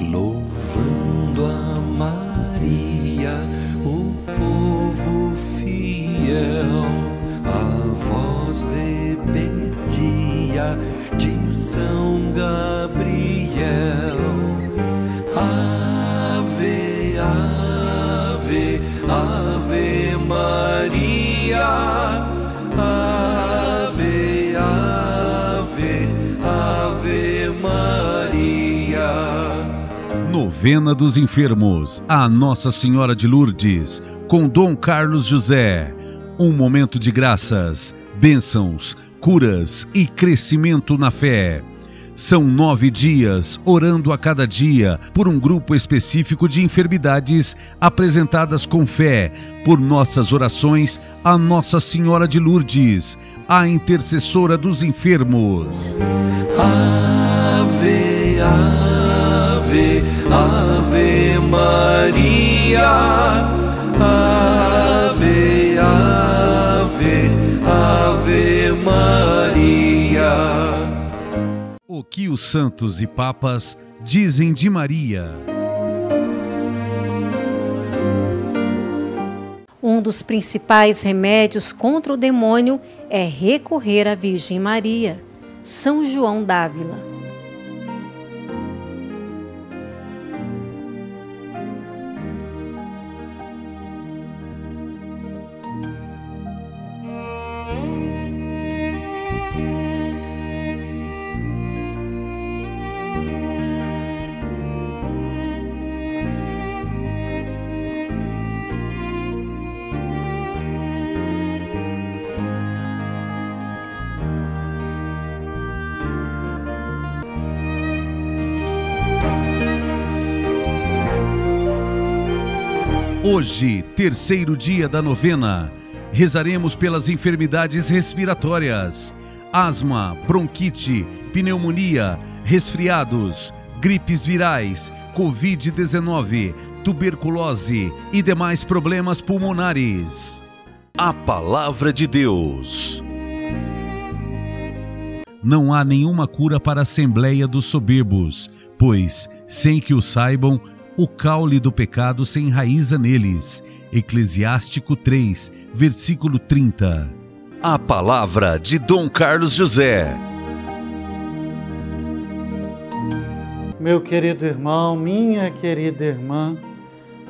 louvando a Maria, o povo fiel, a voz repetia de São Gabriel. Novena dos Enfermos, a Nossa Senhora de Lourdes, com Dom Carlos José. Um momento de graças, bênçãos, curas e crescimento na fé. São nove dias orando a cada dia por um grupo específico de enfermidades apresentadas com fé por nossas orações a Nossa Senhora de Lourdes, a intercessora dos enfermos. Ave, ave, ave Maria. Ave, ave, ave Maria. O que os santos e papas dizem de Maria? Um dos principais remédios contra o demônio é recorrer à Virgem Maria. São João d'Ávila. Hoje, terceiro dia da novena, rezaremos pelas enfermidades respiratórias: asma, bronquite, pneumonia, resfriados, gripes virais, Covid-19, tuberculose e demais problemas pulmonares. A Palavra de Deus. Não há nenhuma cura para a Assembleia dos Soberbos, pois, sem que o saibam, o caule do pecado se enraiza neles. Eclesiástico 3, versículo 30. A palavra de Dom Carlos José. Meu querido irmão, minha querida irmã,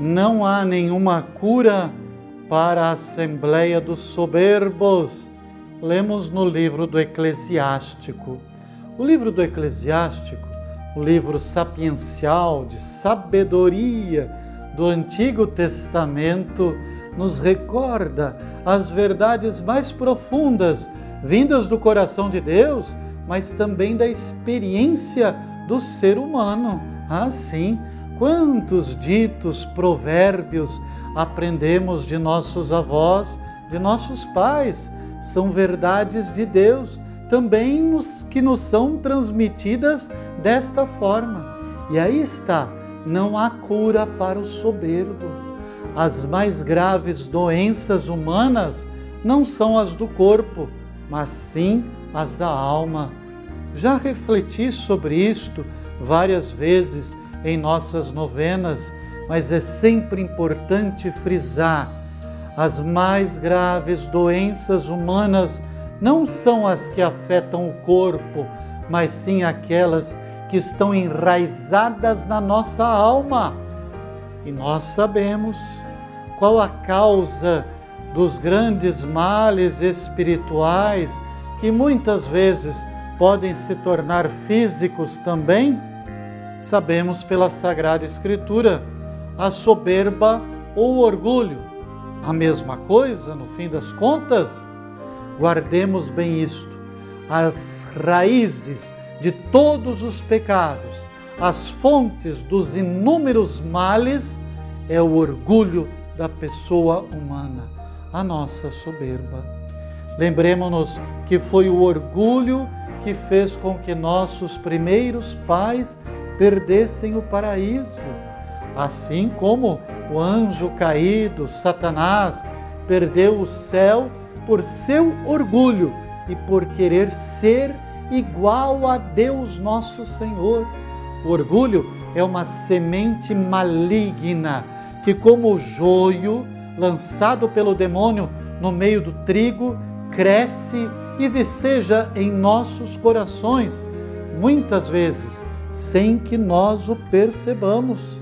não há nenhuma cura para a Assembleia dos Soberbos. Lemos no livro do Eclesiástico. O livro do Eclesiástico o livro sapiencial de sabedoria do Antigo Testamento, nos recorda as verdades mais profundas vindas do coração de Deus, mas também da experiência do ser humano. Assim, quantos ditos, provérbios aprendemos de nossos avós, de nossos pais, são verdades de Deus também nos, que nos são transmitidas desta forma. E aí está, não há cura para o soberbo. As mais graves doenças humanas não são as do corpo, mas sim as da alma. Já refleti sobre isto várias vezes em nossas novenas, mas é sempre importante frisar: as mais graves doenças humanas não são as que afetam o corpo, mas sim aquelas que estão enraizadas na nossa alma. E nós sabemos qual a causa dos grandes males espirituais que muitas vezes podem se tornar físicos também. Sabemos pela Sagrada Escritura a soberba ou o orgulho. A mesma coisa, no fim das contas, guardemos bem isto, as raízes de todos os pecados, as fontes dos inúmeros males é o orgulho da pessoa humana, a nossa soberba. Lembremos-nos que foi o orgulho que fez com que nossos primeiros pais perdessem o paraíso, assim como o anjo caído, Satanás, perdeu o céu por seu orgulho e por querer ser igual a Deus nosso Senhor. O orgulho é uma semente maligna que, como o joio lançado pelo demônio no meio do trigo, cresce e viceja em nossos corações, muitas vezes sem que nós o percebamos.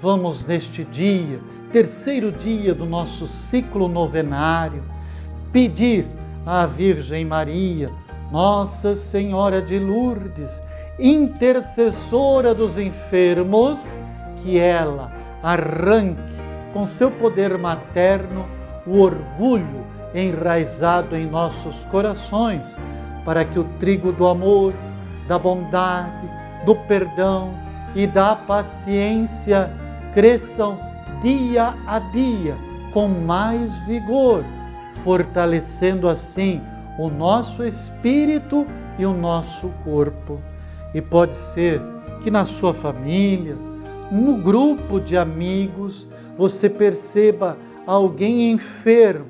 Vamos neste dia, terceiro dia do nosso ciclo novenário, pedir à Virgem Maria, Nossa Senhora de Lourdes, intercessora dos enfermos, que ela arranque com seu poder materno o orgulho enraizado em nossos corações, para que o trigo do amor, da bondade, do perdão e da paciência cresçam dia a dia com mais vigor, fortalecendo assim o nosso espírito e o nosso corpo. E pode ser que na sua família, no grupo de amigos, você perceba alguém enfermo,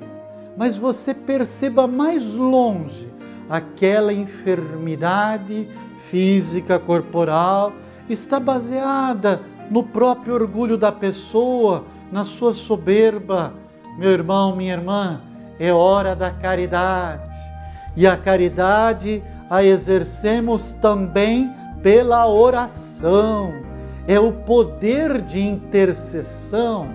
mas você perceba mais longe aquela enfermidade física, corporal, está baseada no próprio orgulho da pessoa, na sua soberba. Meu irmão, minha irmã, é hora da caridade. E a caridade a exercemos também pela oração. É o poder de intercessão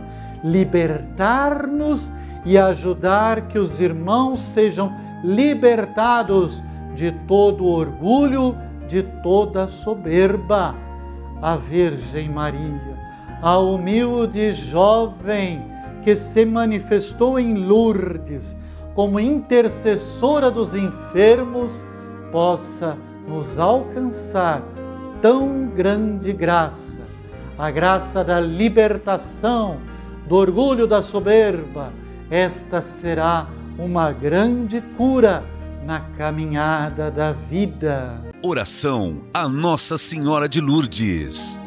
libertar-nos e ajudar que os irmãos sejam libertados de todo orgulho, de toda soberba. A Virgem Maria, a humilde jovem que se manifestou em Lourdes como intercessora dos enfermos, possa nos alcançar tão grande graça, a graça da libertação do orgulho da soberba. Esta será uma grande cura na caminhada da vida. Oração a Nossa Senhora de Lourdes.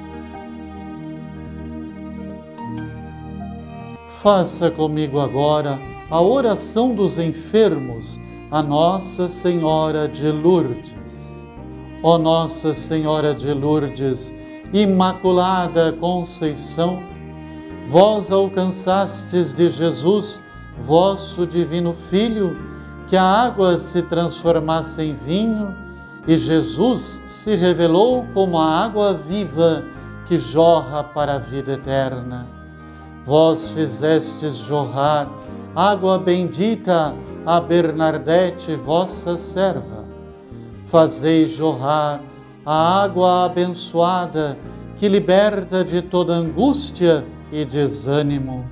Faça comigo agora a oração dos enfermos a Nossa Senhora de Lourdes. Ó Nossa Senhora de Lourdes, Imaculada Conceição, vós alcançastes de Jesus, vosso divino Filho, que a água se transformasse em vinho e Jesus se revelou como a água viva que jorra para a vida eterna. Vós fizestes jorrar água bendita a Bernardete, vossa serva. Fazei jorrar a água abençoada que liberta de toda angústia e desânimo.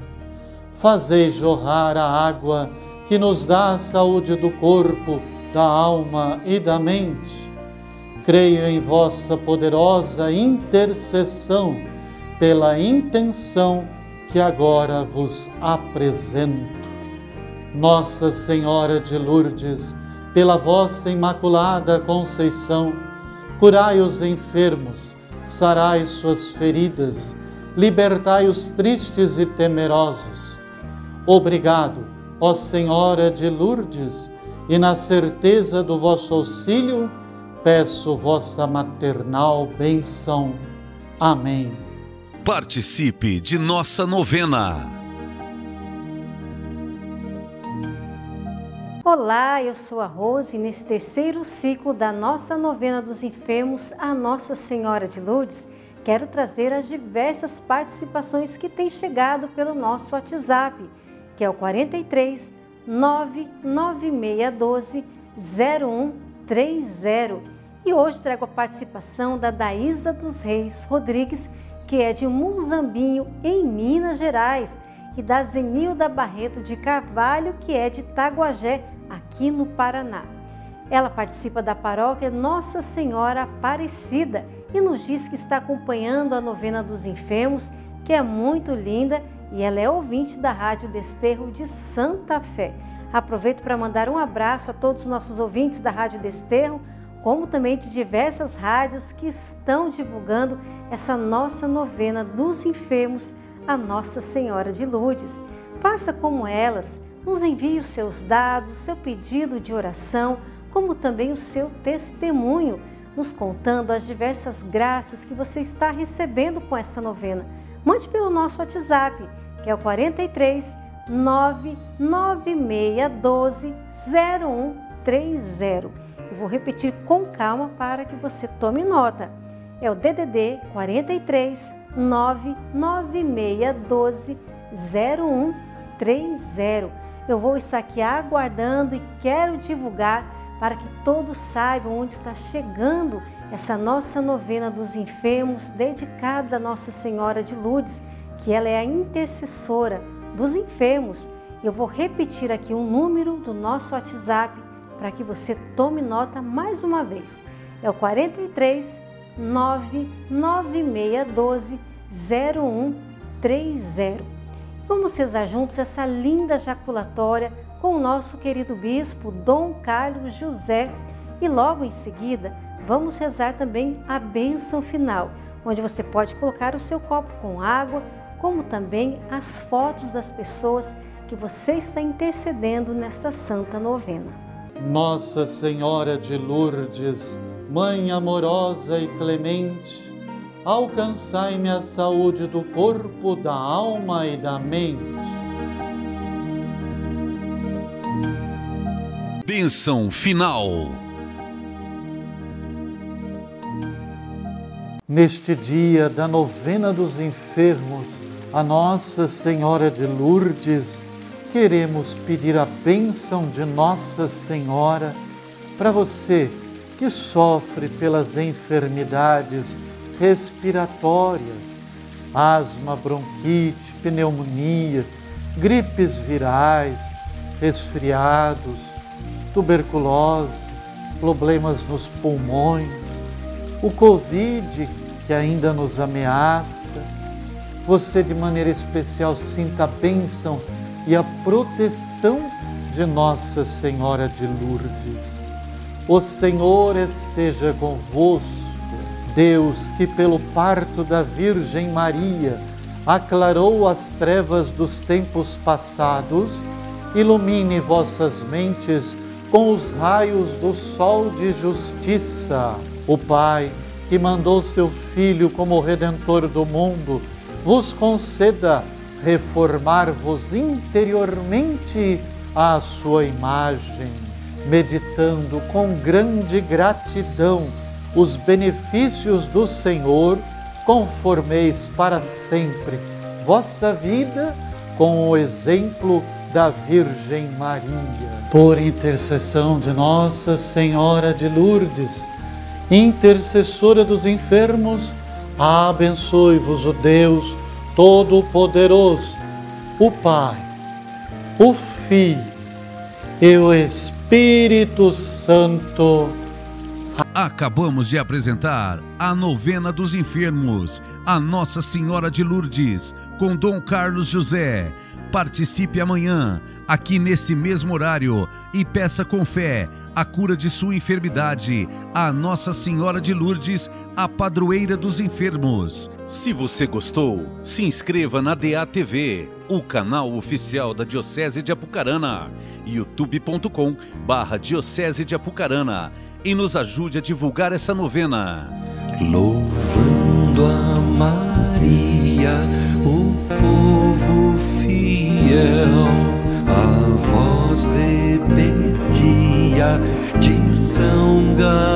Fazei jorrar a água que nos dá a saúde do corpo, da alma e da mente. Creio em vossa poderosa intercessão pela intenção que agora vos apresento. Nossa Senhora de Lourdes, pela vossa imaculada conceição, curai os enfermos, sarai suas feridas, libertai os tristes e temerosos. Obrigado ó Senhora de Lourdes, e na certeza do vosso auxílio, peço vossa maternal benção. Amém. Participe de nossa novena. Olá, eu sou a Rose e nesse terceiro ciclo da nossa novena dos enfermos a Nossa Senhora de Lourdes, quero trazer as diversas participações que têm chegado pelo nosso WhatsApp que é o 43 99612 0130. E hoje trago a participação da Daísa dos Reis Rodrigues, que é de Muzambinho, em Minas Gerais, e da Zenilda Barreto de Carvalho, que é de Taguajé, aqui no Paraná. Ela participa da paróquia Nossa Senhora Aparecida e nos diz que está acompanhando a novena dos enfermos, que é muito linda e ela é ouvinte da Rádio Desterro de Santa Fé. Aproveito para mandar um abraço a todos os nossos ouvintes da Rádio Desterro, como também de diversas rádios que estão divulgando essa nossa novena dos enfermos a Nossa Senhora de Lourdes. Faça como elas, nos envie os seus dados, seu pedido de oração, como também o seu testemunho. nos contando as diversas graças que você está recebendo com esta novena. Mande pelo nosso WhatsApp, que é o 43 99612 0130. Eu vou repetir com calma para que você tome nota. É o DDD 43 99612 0130. Eu vou estar aqui aguardando e quero divulgar para que todos saibam onde está chegando essa nossa novena dos enfermos dedicada a Nossa Senhora de Lourdes, que ela é a intercessora dos enfermos. Eu vou repetir aqui o um número do nosso WhatsApp para que você tome nota mais uma vez. É o 43 99612 0130. Vamos rezar juntos essa linda jaculatória com o nosso querido bispo Dom Carlos José e logo em seguida vamos rezar também a bênção final, onde você pode colocar o seu copo com água, como também as fotos das pessoas que você está intercedendo nesta santa novena. Nossa Senhora de Lourdes, Mãe amorosa e clemente, alcançai-me a saúde do corpo, da alma e da mente. Bênção final. Neste dia da novena dos enfermos, a Nossa Senhora de Lourdes, queremos pedir a bênção de Nossa Senhora para você que sofre pelas enfermidades respiratórias, asma, bronquite, pneumonia, gripes virais, resfriados, tuberculose, problemas nos pulmões, o Covid que ainda nos ameaça. Você, de maneira especial, sinta a bênção e a proteção de Nossa Senhora de Lourdes. O Senhor esteja convosco. Deus, que pelo parto da Virgem Maria aclarou as trevas dos tempos passados, ilumine vossas mentes com os raios do sol de justiça. O Pai, que mandou seu Filho como Redentor do mundo, vos conceda reformar-vos interiormente à sua imagem, meditando com grande gratidão os benefícios do Senhor, conformeis para sempre vossa vida com o exemplo da Virgem Maria. Por intercessão de Nossa Senhora de Lourdes, intercessora dos enfermos, abençoe-vos o Deus Todo-Poderoso, o Pai, o Filho e o Espírito Santo. Acabamos de apresentar a novena dos enfermos, a Nossa Senhora de Lourdes, com Dom Carlos José. Participe amanhã, aqui nesse mesmo horário, e peça com fé a cura de sua enfermidade a Nossa Senhora de Lourdes, a padroeira dos enfermos. Se você gostou, se inscreva na DATV, o canal oficial da Diocese de Apucarana, youtube.com barra Diocese de Apucarana e nos ajude a divulgar essa novena. Louvando a Maria, o povo fiel, a voz repetia de São Gabriel.